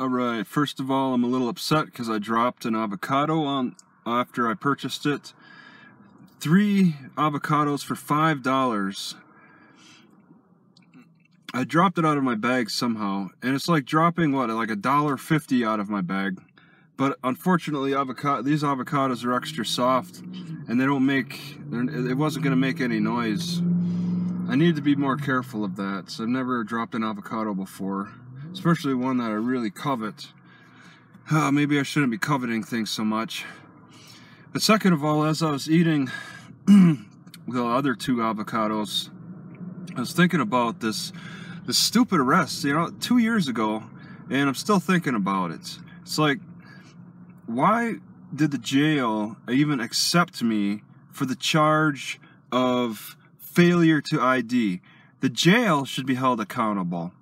Alright, first of all, I'm a little upset because I dropped an avocado on after I purchased it. Three avocados for five dollars. I dropped it out of my bag somehow, and it's like dropping what, like a dollar fifty out of my bag. But unfortunately, avocado these avocados are extra soft, and they don't make. It wasn't gonna make any noise. I need to be more careful of that. So I've never dropped an avocado before especially one that I really covet. Uh, maybe I shouldn't be coveting things so much. But second of all, as I was eating the other two avocados, I was thinking about this this stupid arrest, you know, two years ago, and I'm still thinking about it. It's like, why did the jail even accept me for the charge of failure to ID? The jail should be held accountable.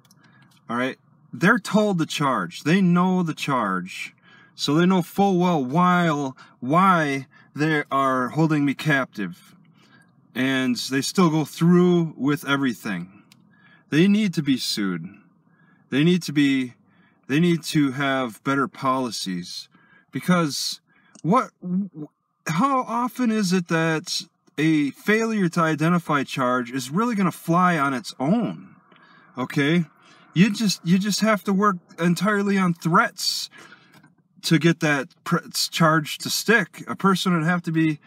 All right, they're told the charge. They know the charge. So they know full well why, why they are holding me captive. And they still go through with everything. They need to be sued. They need to be, they need to have better policies. Because what, how often is it that a failure to identify charge is really going to fly on its own? Okay? You just you just have to work entirely on threats to get that charge to stick. A person would have to be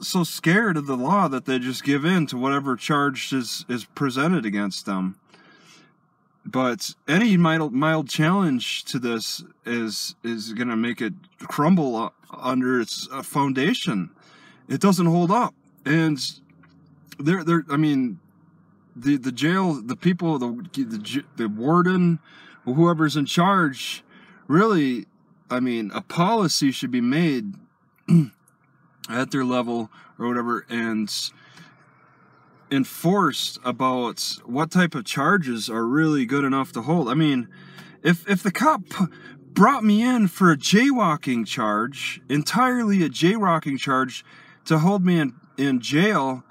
so scared of the law that they just give in to whatever charge is is presented against them. But any mild mild challenge to this is is going to make it crumble under its uh, foundation. It doesn't hold up, and there there. I mean, the the jail, the people, the the, the warden, whoever's in charge, really, I mean, a policy should be made at their level or whatever, and enforced about what type of charges are really good enough to hold. I mean, if if the cop brought me in for a jaywalking charge, entirely a jaywalking charge, to hold me in in jail,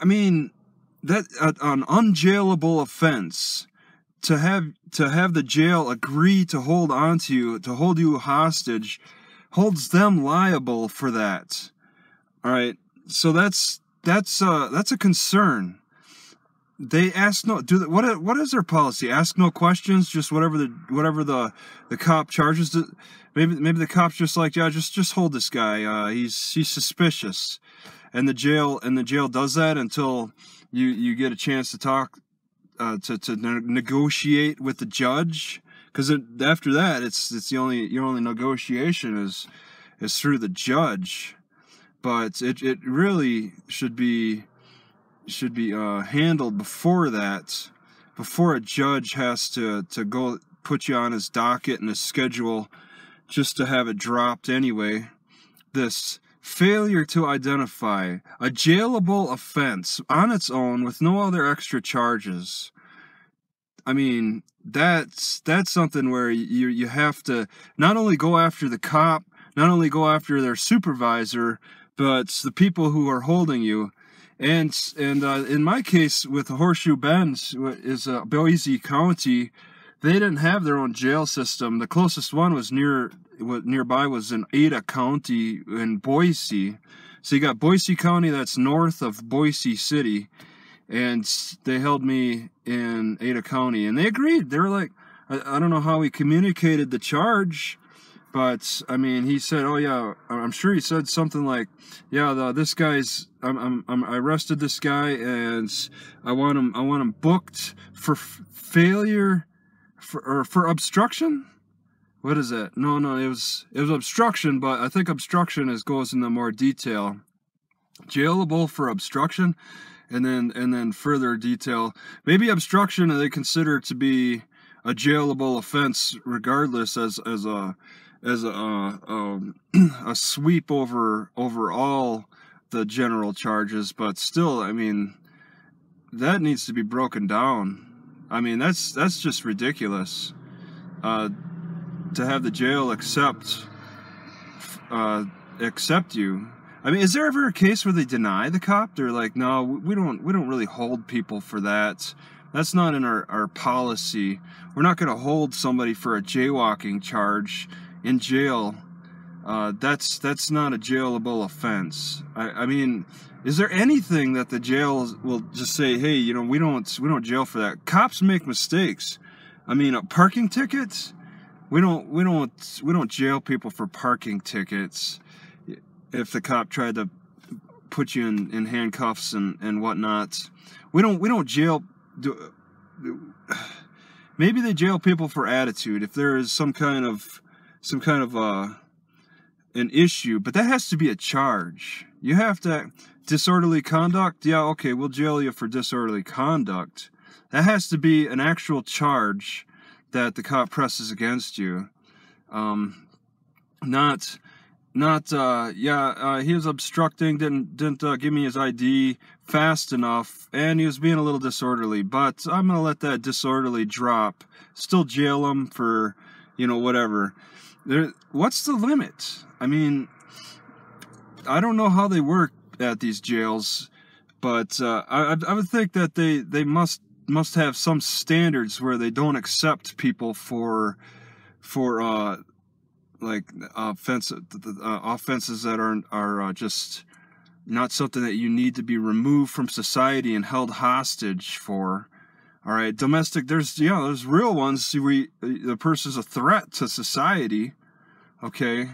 I mean, that uh, an unjailable offense to have to have the jail agree to hold on to you to hold you hostage holds them liable for that. All right? So that's that's uh that's a concern. They ask no do what what is their policy? Ask no questions just whatever the whatever the the cop charges maybe maybe the cop's just like yeah just just hold this guy uh he's he's suspicious and the jail and the jail does that until you you get a chance to talk uh, to to ne- negotiate with the judge. Because after that it's it's the only your only negotiation is is through the judge. But it it really should be should be uh, handled before that before a judge has to to go put you on his docket and his schedule just to have it dropped anyway. This Failure to identify a jailable offense on its own with no other extra charges. I mean, that's that's something where you you have to not only go after the cop, not only go after their supervisor, but the people who are holding you. And and uh, in my case with Horseshoe Bend is uh, Boise County, they didn't have their own jail system. The closest one was near what nearby was in Ada County in Boise. So you got Boise County that's north of Boise City, and they held me in Ada County, and they agreed. They were like, I, I don't know how he communicated the charge, but I mean, he said, "Oh yeah, I'm sure he said something like, yeah, the, this guy's, I'm, I'm, I'm, I arrested this guy, and I want him, I want him booked for failure, for or for obstruction." what is it? No, no, it was it was obstruction, but I think obstruction is goes into more detail. Jailable for obstruction, and then and then further detail. Maybe obstruction they consider to be a jailable offense, regardless as as a as a um, a sweep over over all the general charges. But still, I mean, that needs to be broken down. I mean, that's that's just ridiculous. Uh, to have the jail accept uh, accept you. I mean, is there ever a case where they deny the cop? They're like, no, we don't we don't really hold people for that. That's not in our, our policy. We're not going to hold somebody for a jaywalking charge in jail. Uh, that's that's not a jailable offense. I, I mean, is there anything that the jail will just say, hey, you know, we don't we don't jail for that? Cops make mistakes. I mean, a parking tickets. We don't we don't we don't jail people for parking tickets. If the cop tried to put you in, in handcuffs and, and whatnot, we don't we don't jail. Do, maybe they jail people for attitude if there is some kind of some kind of uh an issue, but that has to be a charge. You have to disorderly conduct. Yeah, okay, we'll jail you for disorderly conduct. That has to be an actual charge that the cop presses against you. Um, not, not, uh, yeah, uh, he was obstructing, didn't, didn't uh, give me his ID fast enough, and he was being a little disorderly, but I'm gonna let that disorderly drop. Still jail him for, you know, whatever. There, what's the limit? I mean, I don't know how they work at these jails, but uh, I, I would think that they, they must must have some standards where they don't accept people for for uh, like offense, uh, offenses that are are uh, just not something that you need to be removed from society and held hostage for. All right, domestic. There's yeah, there's real ones. We the person's a threat to society. Okay,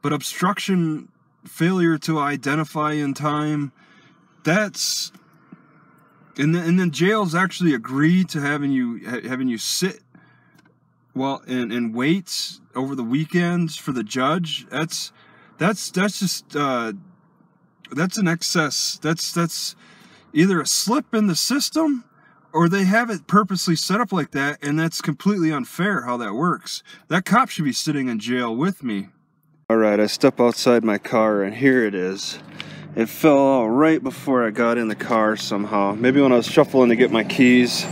but obstruction, failure to identify in time, that's and then, and then jails actually agree to having you having you sit well and, and wait over the weekends for the judge. That's that's that's just uh, that's an excess. That's that's either a slip in the system or they have it purposely set up like that and that's completely unfair how that works that cop should be sitting in jail with me all right i step outside my car and here it is it fell out right before I got in the car somehow. Maybe when I was shuffling to get my keys.